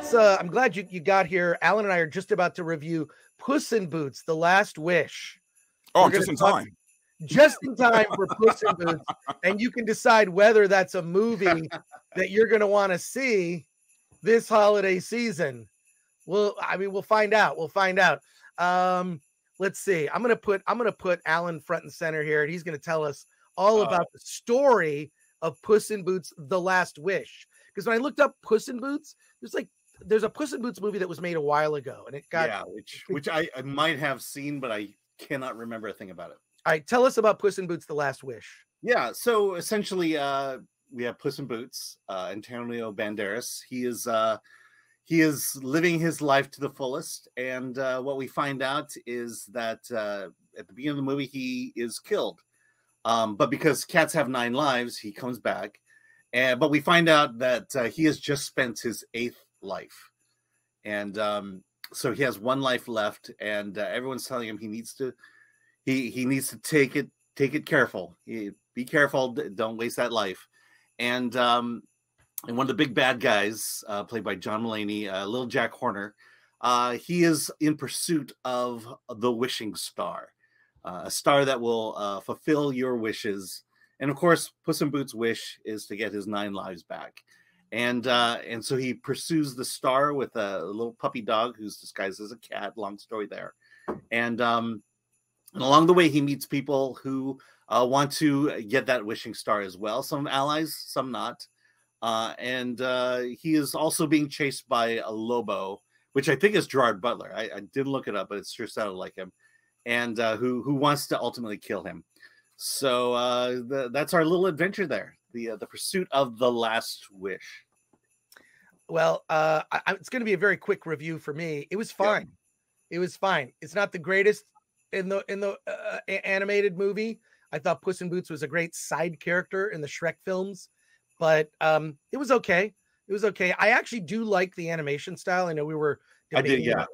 let's. Uh, I'm glad you, you got here. Alan and I are just about to review Puss in Boots: The Last Wish. Oh, just in talk, time. Just in time for Puss in Boots, and you can decide whether that's a movie that you're going to want to see this holiday season. Well, I mean, we'll find out. We'll find out. Um, let's see. I'm gonna put I'm gonna put Alan front and center here, and he's gonna tell us all about the story of Puss in Boots: The Last Wish. Because when I looked up Puss in Boots, there's like there's a Puss in Boots movie that was made a while ago, and it got yeah, which which I, I might have seen, but I cannot remember a thing about it. All right, tell us about Puss in Boots: The Last Wish. Yeah, so essentially, uh, we have Puss in Boots, uh, Antonio Banderas. He is uh, he is living his life to the fullest, and uh, what we find out is that uh, at the beginning of the movie, he is killed. Um, but because cats have nine lives, he comes back, and but we find out that uh, he has just spent his eighth life, and um, so he has one life left, and uh, everyone's telling him he needs to he he needs to take it take it careful. He, be careful, don't waste that life. And um, and one of the big bad guys, uh, played by John Mulaney, uh, Little Jack Horner, uh, he is in pursuit of the wishing star, uh, a star that will uh, fulfill your wishes. And of course, Puss in Boots' wish is to get his nine lives back. And uh, and so he pursues the star with a little puppy dog who's disguised as a cat. Long story there. And um, and along the way, he meets people who uh, want to get that wishing star as well. Some allies, some not. Uh, and uh, he is also being chased by a Lobo, which I think is Gerard Butler. I, I didn't look it up, but it sure sounded like him, and uh, who who wants to ultimately kill him. So uh, that's our little adventure there. The uh, the pursuit of the last wish. Well, uh, I, it's going to be a very quick review for me. It was fine. It was fine. It's not the greatest in the in the uh, animated movie. I thought Puss in Boots was a great side character in the Shrek films, but um, it was okay. It was okay. I actually do like the animation style. I know we were. I did, yeah.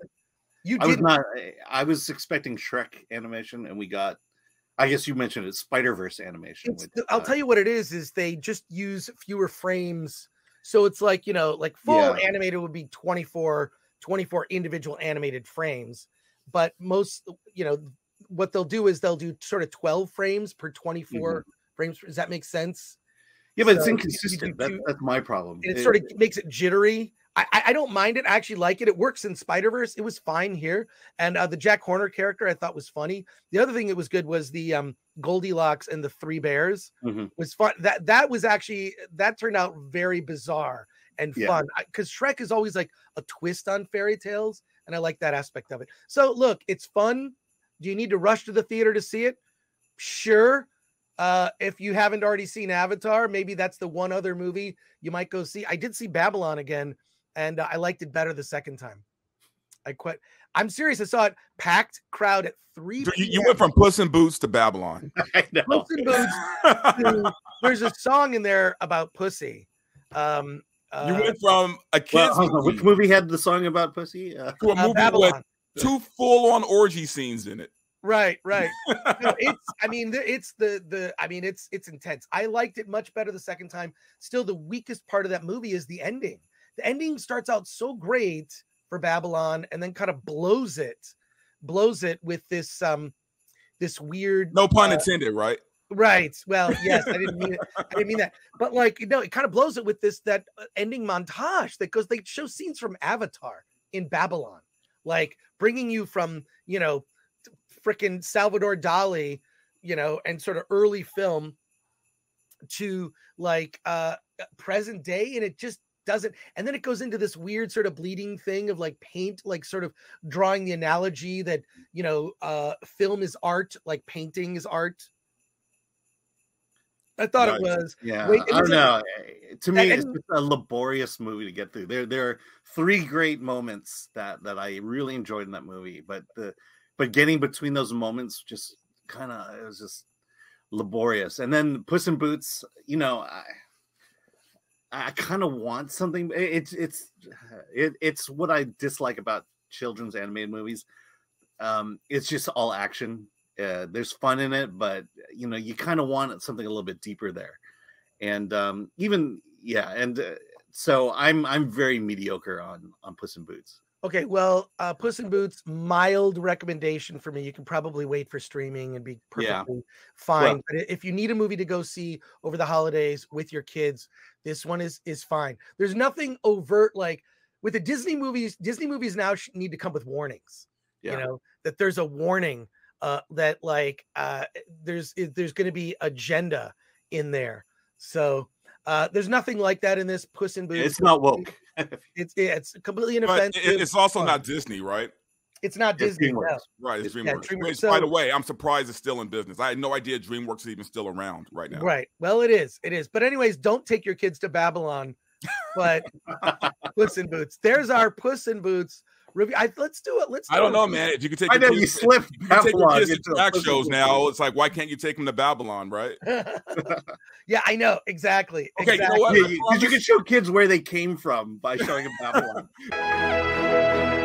You did. I was not. I was expecting Shrek animation, and we got. I guess you mentioned it, Spider Verse animation. With, I'll uh, tell you what it is: is they just use fewer frames, so it's like you know, like full yeah. animated would be 24, 24 individual animated frames, but most, you know, what they'll do is they'll do sort of 12 frames per 24 mm-hmm. frames. Does that make sense? Yeah, but so it's inconsistent. That, that's my problem. it, it sort of makes it jittery. I, I don't mind it. I actually like it. It works in Spider Verse. It was fine here, and uh, the Jack Horner character I thought was funny. The other thing that was good was the um, Goldilocks and the Three Bears mm-hmm. was fun. That that was actually that turned out very bizarre and yeah. fun because Shrek is always like a twist on fairy tales, and I like that aspect of it. So look, it's fun. Do you need to rush to the theater to see it? Sure. Uh, if you haven't already seen Avatar, maybe that's the one other movie you might go see. I did see Babylon again, and uh, I liked it better the second time. I quit. I'm serious. I saw it packed crowd at three. You, you, went from Puss in Boots to Babylon. I know. Puss in Boots. to, there's a song in there about pussy. Um, uh, you went from a kid's well, movie, which movie had the song about pussy? Uh, to a uh, movie Babylon. with two full-on orgy scenes in it. Right, right. no, it's. I mean, it's the the. I mean, it's it's intense. I liked it much better the second time. Still, the weakest part of that movie is the ending. The ending starts out so great for Babylon, and then kind of blows it, blows it with this um, this weird. No pun uh, intended, right? Right. Well, yes, I didn't mean it. I didn't mean that. But like, you know, it kind of blows it with this that uh, ending montage that goes. They show scenes from Avatar in Babylon, like bringing you from you know, freaking Salvador Dali, you know, and sort of early film to like uh present day, and it just doesn't. And then it goes into this weird sort of bleeding thing of like paint, like sort of drawing the analogy that you know, uh film is art, like painting is art I thought it was. Yeah, Wait, it I don't know. Eh, to me, and, it's just a laborious movie to get through. There, there are three great moments that that I really enjoyed in that movie, but the but getting between those moments just kind of it was just laborious. And then Puss in Boots, you know, I I kind of want something. It's it's it, it's what I dislike about children's animated movies. Um, it's just all action uh, there's fun in it, but you know, you kind of want something a little bit deeper there. And um, even yeah, and uh, so I'm I'm very mediocre on on Puss in Boots. Okay, well, uh, Puss in Boots, mild recommendation for me. You can probably wait for streaming and be Yeah. perfectly fine. Well- but if you need a movie to go see over the holidays with your kids, this one is is fine. There's nothing overt like with the Disney movies. Disney movies now need to come with warnings. Yeah. You know that there's a warning uh, that like uh, there's there's going to be agenda in there. So uh, there's nothing like that in this Puss in Boots. It's not woke. It's it's completely But inoffensive. it- it's also not Disney, right? It's not It's Disney. DreamWorks. no. Right, it's Yeah, DreamWorks. DreamWorks. Which, by the way, I'm surprised it's still in business. I had no idea DreamWorks is even still around right now. Right. Well, it is. It is. But anyways, don't take your kids to Babylon. But Puss in Boots. There's our Puss in Boots review. I, let's do it. Let's. I do don't it. know, man. If you could take I your know you kids, slipped you can take your Babylon kids to into a track shows now. It's like, why can't you take them to Babylon, right? yeah, I know exactly. Okay, you know exactly. what? Yeah, you, 'cause you can show kids where they came from by showing them Babylon.